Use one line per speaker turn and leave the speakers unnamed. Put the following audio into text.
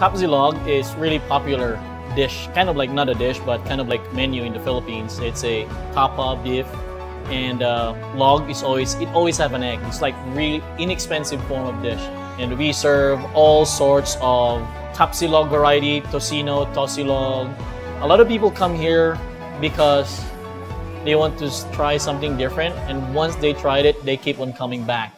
Tapsilog is really popular dish, kind of like not a dish, but kind of like menu in the Philippines. It's a tapa beef, and uh, log is always it always have an egg. It's like really inexpensive form of dish, and we serve all sorts of tapsilog variety, tocino, tosilog. A lot of people come here because they want to try something different, and once they tried it, they keep on coming back.